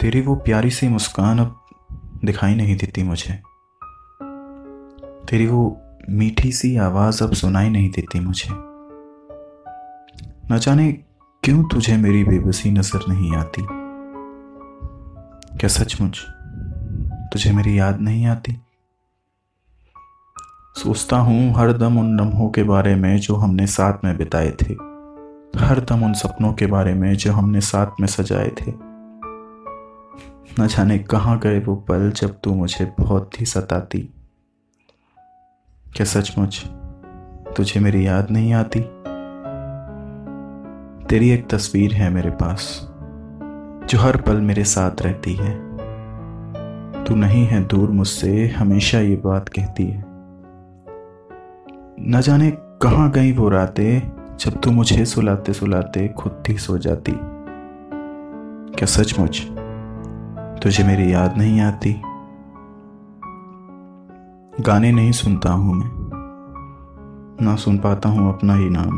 तेरी वो प्यारी सी मुस्कान अब दिखाई नहीं देती मुझे। तेरी वो मीठी सी आवाज़ अब सुनाई नहीं देती मुझे। न जाने क्यों तुझे मेरी बेबसी नज़र नहीं आती। क्या सचमुच तुझे मेरी याद नहीं आती? सोचता हूँ हर दम उन लम्हों के बारे में जो हमने साथ में बिताए थे। हर दम उन सपनों के बारे में जो हमने साथ में सजाए थे। न जाने कहाँ गए वो पल जब तू मुझे बहुत ही सताती। क्या सचमुच तुझे मेरी याद नहीं आती? तेरी एक तस्वीर है मेरे पास, जो हर पल मेरे साथ रहती है। तू नहीं है दूर मुझसे, हमेशा ये बात कहती है। न जाने कहाँ गई वो रातें, जब तू मुझे सुलाते सुलाते खुद ही सो जाती। क्या सचमुच तुझे मेरी याद नहीं आती। गाने नहीं सुनता हूँ मैं। ना सुन पाता हूँ अपना ही नाम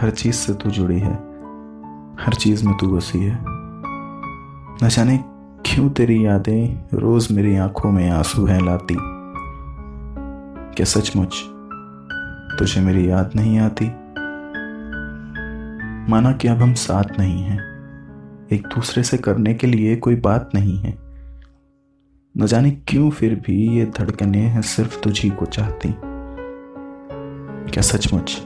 हर चीज़ से तू जुड़ी है। हर चीज़ में तू बसी है। न जाने क्यों तेरी यादें रोज मेरी आँखों में आँसू हैं लाती क्या सचमुच तुझे मेरी याद नहीं आती? माना कि अब हम साथ नहीं हैं। एक दूसरे से करने के लिए कोई बात नहीं है। न जाने क्यों फिर भी ये धड़कने हैं सिर्फ़ तुझी को चाहती। क्या सचमुच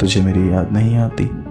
तुझे मेरी याद नहीं आती?